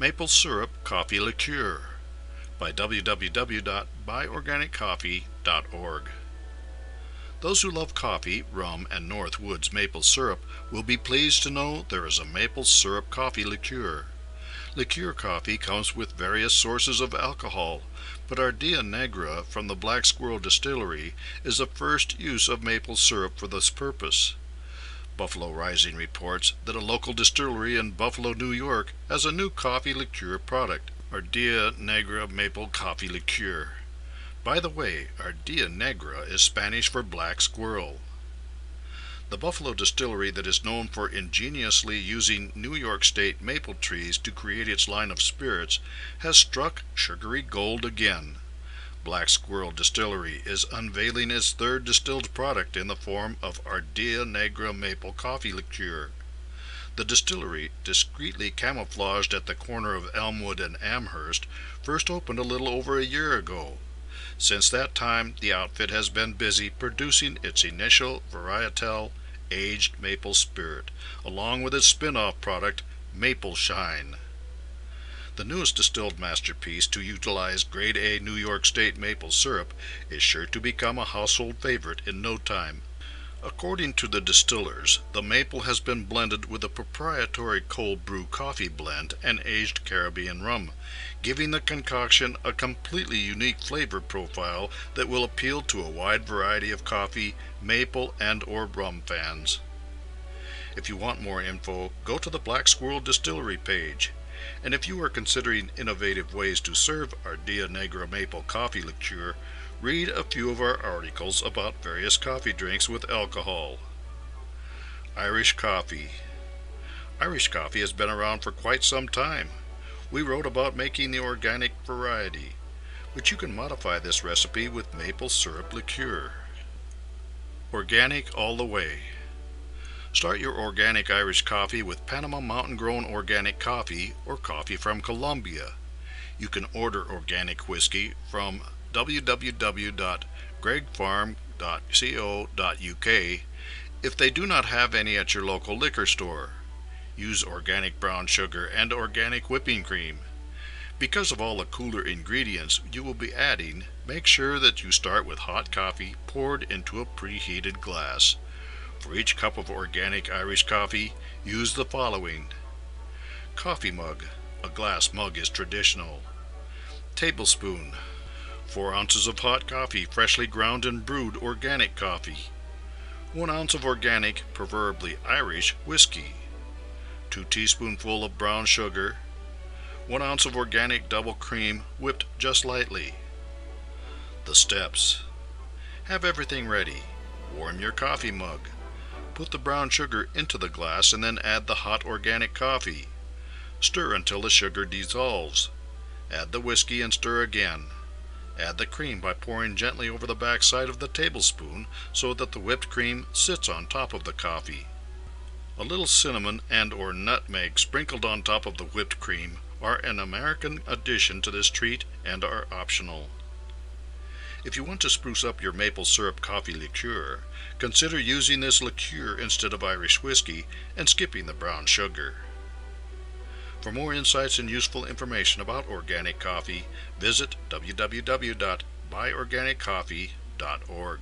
Maple Syrup Coffee Liqueur by www.buyorganiccoffee.org. Those who love coffee, rum, and North Woods maple syrup will be pleased to know there is a maple syrup coffee liqueur. Liqueur coffee comes with various sources of alcohol, but Ardilla Negra from the Black Squirrel Distillery is the first use of maple syrup for this purpose. Buffalo Rising reports that a local distillery in Buffalo, New York has a new coffee liqueur product, Ardilla Negra Maple Coffee Liqueur. By the way, ardilla negra is Spanish for black squirrel. The Buffalo distillery that is known for ingeniously using New York State maple trees to create its line of spirits has struck sugary gold again. Black Squirrel Distillery is unveiling its third distilled product in the form of Ardilla Negra Maple Coffee Liqueur. The distillery, discreetly camouflaged at the corner of Elmwood and Amherst, first opened a little over a year ago. Since that time, the outfit has been busy producing its initial varietal aged maple spirit, along with its spin-off product, Mapleshine. The newest distilled masterpiece to utilize grade A New York State maple syrup is sure to become a household favorite in no time. According to the distillers, the maple has been blended with a proprietary cold brew coffee blend and aged Caribbean rum, giving the concoction a completely unique flavor profile that will appeal to a wide variety of coffee, maple, and or rum fans. If you want more info, go to the Black Squirrel Distillery page. And if you are considering innovative ways to serve Ardilla Negra Maple Coffee Liqueur, read a few of our articles about various coffee drinks with alcohol. Irish Coffee Irish coffee has been around for quite some time. We wrote about making the organic variety, but you can modify this recipe with maple syrup liqueur. Organic all the way. Start your organic Irish coffee with Panama Mountain Grown Organic Coffee or coffee from Colombia. You can order organic whiskey from www.gregfarm.co.uk if they do not have any at your local liquor store. Use organic brown sugar and organic whipping cream. Because of all the cooler ingredients you will be adding, make sure that you start with hot coffee poured into a preheated glass. For each cup of organic Irish coffee, use the following. Coffee mug. A glass mug is traditional. Tablespoon. 4 ounces of hot coffee, freshly ground and brewed organic coffee. 1 ounce of organic, preferably Irish, whiskey. 2 teaspoonful of brown sugar. 1 ounce of organic double cream, whipped just lightly. The steps. Have everything ready. Warm your coffee mug. Put the brown sugar into the glass and then add the hot organic coffee. Stir until the sugar dissolves. Add the whiskey and stir again. Add the cream by pouring gently over the back side of the tablespoon so that the whipped cream sits on top of the coffee. A little cinnamon and or nutmeg sprinkled on top of the whipped cream are an American addition to this treat and are optional. If you want to spruce up your maple syrup coffee liqueur, consider using this liqueur instead of Irish whiskey and skipping the brown sugar. For more insights and useful information about organic coffee, visit www.buyorganiccoffee.org.